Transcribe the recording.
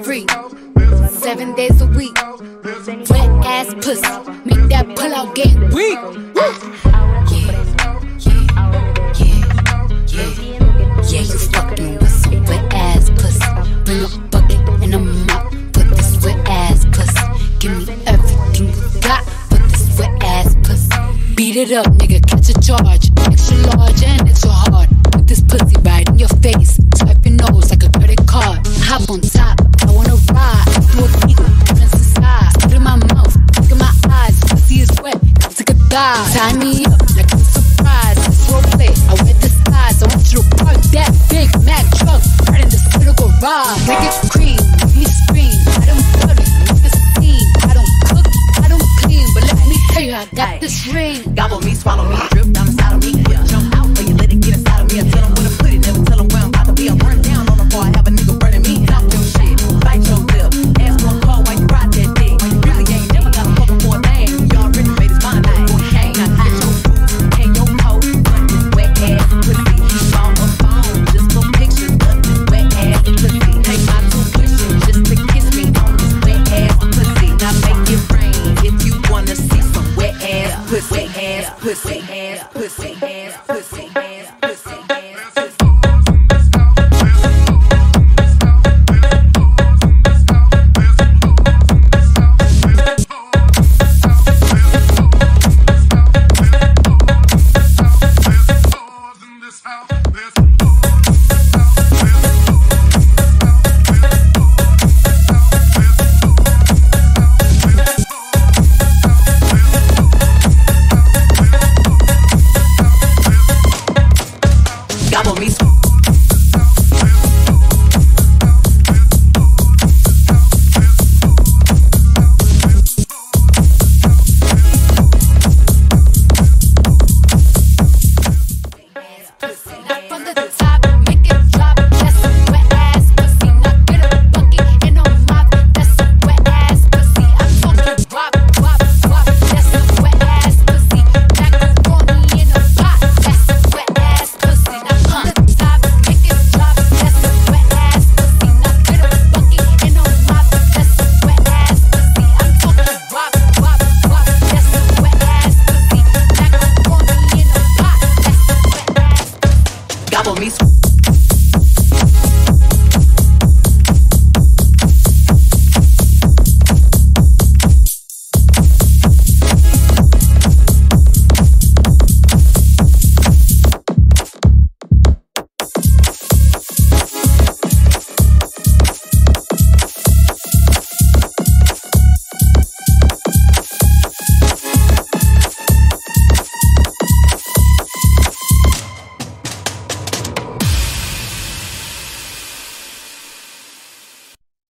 free, seven days a week. Wet ass pussy, make that pull out game weak. Yeah, Yeah you fucking with some wet ass pussy. Bring a bucket and a mop for this wet ass pussy. Give me everything you got for this wet ass pussy. Beat it up, nigga, catch a charge. Extra large and extra hard. Put this pussy right in your face. Swipe your nose like a credit card. Hop on top, I wanna ride. Do a eagle, press inside. In my mouth, look in my eyes. Pussy is wet, take a dive. Tie me up like I'm surprised. This role play, I wear the size. I want you to park that big Mac truck right in this little garage. Make it cream, make me scream. I don't put it, make. I don't cook, I don't clean, but let me tell you, I got this ring. Gobble me, swallow me, ass pussy, ass